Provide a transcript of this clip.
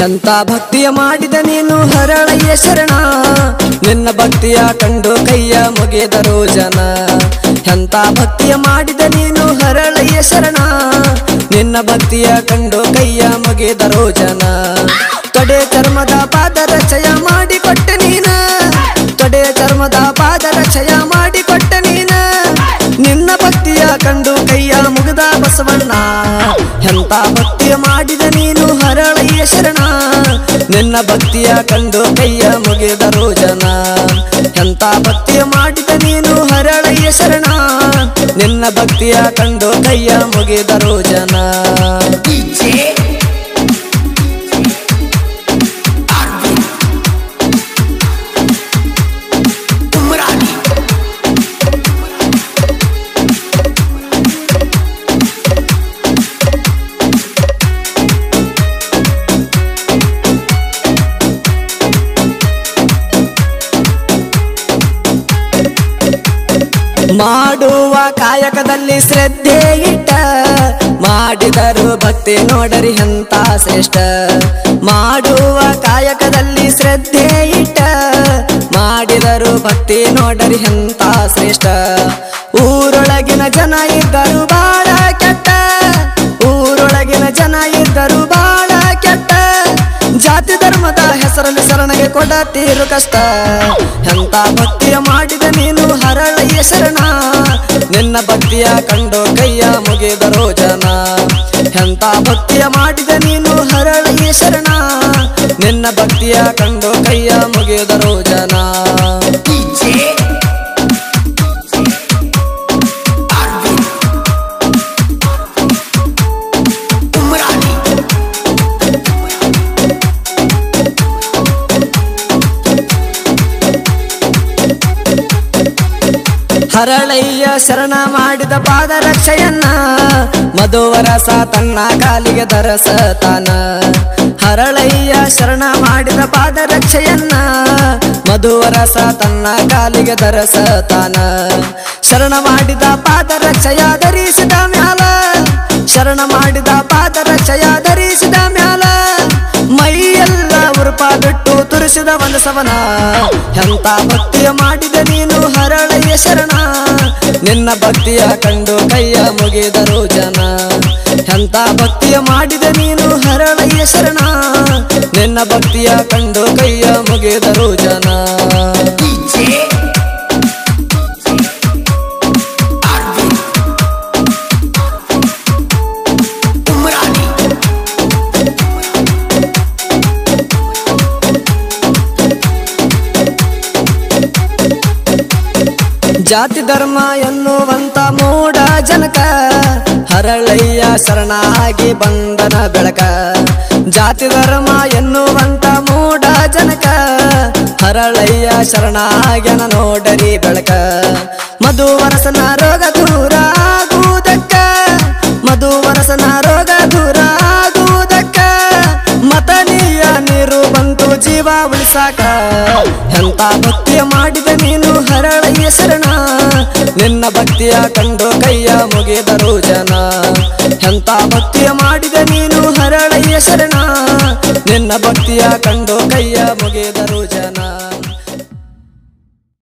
ಎಂತ ಭಕ್ತಿಯ ಮಾಡಿದ ನೀನು ಹರಳಯ್ಯ ಶರಣ? ನಿನ್ನ ಭಕ್ತಿಯ ಕಂಡು ಕೈಯ ಮುಗಿದರು ಜನ ಎಂತ ಭಕ್ತಿಯ ಮಾಡಿದ ನೀನು ಹರಳಯ್ಯ ಶರಣ? ನಿನ್ನ ಭಕ್ತಿಯ ಕಂಡು ಕೈಯ ಮುಗಿದರು ಜನ ತೊಡೆ ಚರ್ಮದ ಪಾದರ ಮಾಡಿ ಮಾಡಿಕೊಟ್ಟೆ ನೀನ. ತೊಡೆ ಚರ್ಮದ ಮಾಡಿ ಮಾಡಿಕೊಟ್ಟೆ ನೀನ. ನಿನ್ನ ಭಕ್ತಿಯ ಕಂಡು ಕೈಯ ಮುಗಿದ ಬಸವಣ್ಣ. ಎಂತ ಭಕ್ತಿಯ ಮಾಡಿದ ನಿನ್ನ ಭಕ್ತಿಯ ಕಂಡು ಕೈಯ ಮುಗಿದರು ಜನ. ಎಂತ ಭಕ್ತಿಯ ಮಾಡಿದ ನೀನು ಹರಳಯ್ಯ ಶರಣ. ನಿನ್ನ ಭಕ್ತಿಯ ಕಂಡು ಕೈಯ ಮುಗಿದರು ಜನ. ಮಾಡುವ ಕಾಯಕದಲ್ಲಿ ಶ್ರದ್ಧೆ ಇಟ್ಟ, ಮಾಡಿದರು ಭಕ್ತಿ ನೋಡರಿ ಎಂತ ಶ್ರೇಷ್ಠ. ಮಾಡುವ ಕಾಯಕದಲ್ಲಿ ಶ್ರದ್ಧೆ ಇಟ್ಟ, ಮಾಡಿದರು ಭಕ್ತಿ ನೋಡರಿ ಎಂತ ಶ್ರೇಷ್ಠ. ಊರೊಳಗಿನ ಜನ ಇದ್ದರು ಬಾಳ ಕೆಟ್ಟ, ಊರೊಳಗಿನ ಜನ ಇದ್ದರು ಬಾಳ ಕೆಟ್ಟ. ಜಾತಿ ಧರ್ಮದ ಹೆಸರಲ್ಲಿ ಶರಣಗೆ ಕೊಡತೀರು ಕಷ್ಟ. ಎಂತ ಭಕ್ತಿಯ ಮಾಡಿದ ನೀನು ಹರಳಯ್ಯ ಶರಣ ನಿನ್ನ ಭಕ್ತಿಯ ಕಂಡು ಕೈಯ ಮುಗಿದರು ಜನ. ಎಂತ ಭಕ್ತಿಯ ಮಾಡಿದ ನೀನು ಹರಳಿ ಶರಣ. ನಿನ್ನ ಭಕ್ತಿಯ ಕಂಡು ಕೈಯ ಮುಗಿದರು ಜನ. ಹರಳಯ್ಯ ಶರಣ ಮಾಡಿದ ಪಾದರಕ್ಷೆಯನ್ನ, ಮಧುವರಸ ತನ್ನ ಕಾಲಿಗೆ ಧರಸತಾನ ಹರಳಯ್ಯ ಶರಣ ಮಾಡಿದ ಪಾದರಕ್ಷೆಯನ್ನ, ಮಧುವರಸ ತನ್ನ ಕಾಲಿಗೆ ಧರಸತಾನ ಶರಣ ಮಾಡಿದ ಪಾದರಕ್ಷೆಯ ಧರಿಸಿದ ಮ್ಯಾಲ, ಶರಣ ಮಾಡಿದ ಪಾದರಕ್ಷೆಯ ಧರಿಸಿದ ಮ್ಯಾಲ, ಮೈಯೆಲ್ಲ ಉರುಪ ಬಿಟ್ಟು ತುರಿಸಿದ ಮನಸವನ. ಸವನ ಎಂತ ಭಕ್ತಿಯ ಮಾಡಿದ ನೀನು? ಹರಳಯ್ಯ ಶರಣ ನಿನ್ನ ಭಕ್ತಿಯ ಕಂಡು ಕೈಯ ಮುಗಿದರು ಜನ. ಎಂತ ಭಕ್ತಿಯ ಮಾಡಿದ ನೀನು ಹರಳಯ್ಯ ಶರಣ ನಿನ್ನ ಭಕ್ತಿಯ ಕಂಡು ಕೈಯ ಮುಗಿದರು ಜನ. ಜಾತಿ ಧರ್ಮ ಎನ್ನುವಂತ ಮೂಡ ಜನಕ, ಹರಳಯ್ಯ ಶರಣಾಗಿ ಬಂದನ ಬೆಳಕ. ಜಾತಿ ಧರ್ಮ ಎನ್ನುವಂತ ಮೂಡ ಜನಕ, ಹರಳಯ್ಯ ಶರಣಾಗ್ಯನ ನೋಡರಿ ಬೆಳಕ. ಮಧುವರಸನ ರೋಗ ದೂರ ಆಗುವುದಕ್ಕ ಮಧುವರಸನ ರೋಗ ದೂರ ಆಗುವುದಕ್ಕ ಮತನೀಯ ನೀರು ಬಂತು ಜೀವ ಉಳಿಸಾಕ. ಎಂತ ಭಕ್ತಿಯ ಮಾಡಿದ ನೀನು? ಹರಳಯ್ಯ ಶರಣ. ನಿನ್ನ ಭಕ್ತಿಯ ಕಂಡು ಕೈಯ ಮುಗಿದರು ಜನ. ಎಂತ ಭಕ್ತಿಯ ಮಾಡಿದ ನೀನು ಹರಳಯ್ಯ ಶರಣ. ನಿನ್ನ ಭಕ್ತಿಯ ಕಂಡು ಕೈಯ ಮುಗಿದರು ಜನ.